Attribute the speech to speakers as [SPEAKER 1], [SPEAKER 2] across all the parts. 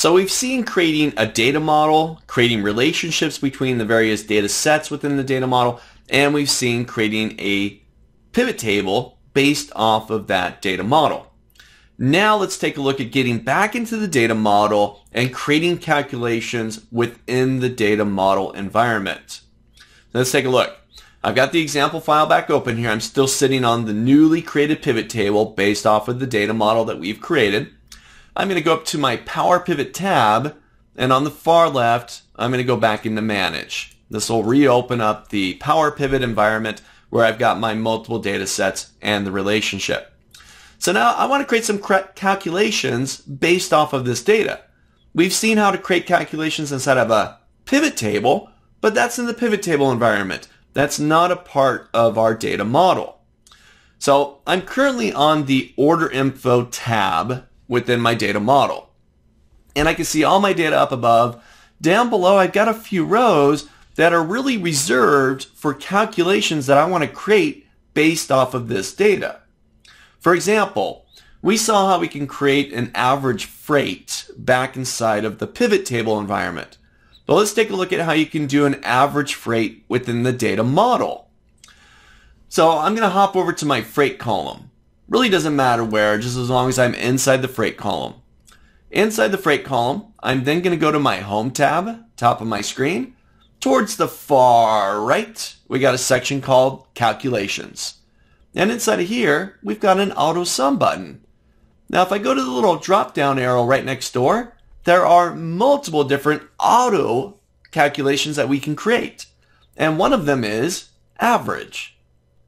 [SPEAKER 1] So we've seen creating a data model, creating relationships between the various data sets within the data model, and we've seen creating a pivot table based off of that data model. Now let's take a look at getting back into the data model and creating calculations within the data model environment. Let's take a look. I've got the example file back open here. I'm still sitting on the newly created pivot table based off of the data model that we've created. I'm going to go up to my Power Pivot tab, and on the far left, I'm going to go back into Manage. This will reopen up the Power Pivot environment where I've got my multiple data sets and the relationship. So now I want to create some calculations based off of this data. We've seen how to create calculations inside of a pivot table, but that's in the pivot table environment. That's not a part of our data model. So I'm currently on the order info tab within my data model. And I can see all my data up above. Down below, I've got a few rows that are really reserved for calculations that I want to create based off of this data. For example, we saw how we can create an average freight back inside of the pivot table environment. But let's take a look at how you can do an average freight within the data model. So I'm going to hop over to my freight column. Really doesn't matter where, just as long as I'm inside the freight column. Inside the freight column, I'm then going to go to my home tab, top of my screen. Towards the far right, we got a section called calculations. And inside of here, we've got an auto sum button. Now, if I go to the little drop down arrow right next door, there are multiple different auto calculations that we can create. And one of them is average.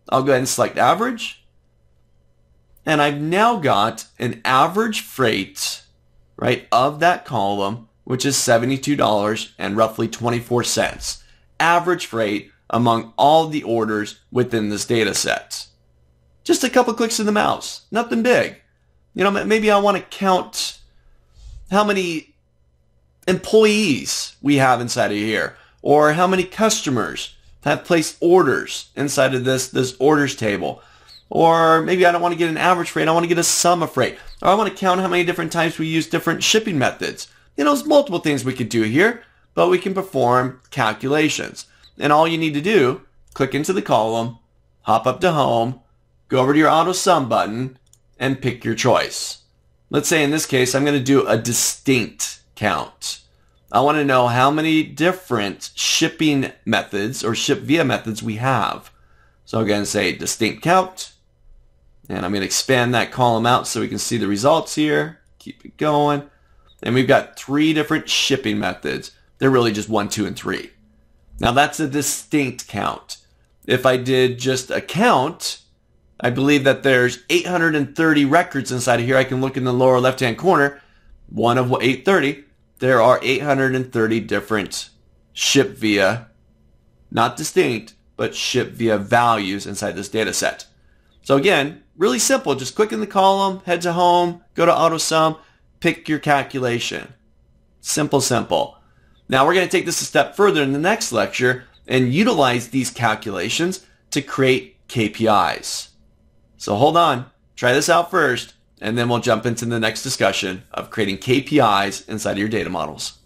[SPEAKER 1] I'll go ahead and select average. And I've now got an average freight, right, of that column, which is $72 and roughly 24 cents. Average freight among all the orders within this data set. Just a couple clicks of the mouse. Nothing big. You know, maybe I want to count how many employees we have inside of here or how many customers have placed orders inside of this, this orders table. Or maybe I don't want to get an average freight. I want to get a sum of freight. Or I want to count how many different times we use different shipping methods. You know, there's multiple things we could do here, but we can perform calculations. And all you need to do, click into the column, hop up to home, go over to your auto sum button and pick your choice. Let's say in this case, I'm going to do a distinct count. I want to know how many different shipping methods or ship via methods we have. So I'm going to say distinct count. And I'm going to expand that column out so we can see the results here. Keep it going. And we've got three different shipping methods. They're really just one, two, and three. Now that's a distinct count. If I did just a count, I believe that there's 830 records inside of here. I can look in the lower left-hand corner. One of 830. There are 830 different ship via, not distinct, but ship via values inside this data set. So again, really simple. Just click in the column, head to home, go to AutoSum, pick your calculation. Simple, simple. Now we're going to take this a step further in the next lecture and utilize these calculations to create KPIs. So hold on, try this out first, and then we'll jump into the next discussion of creating KPIs inside of your data models.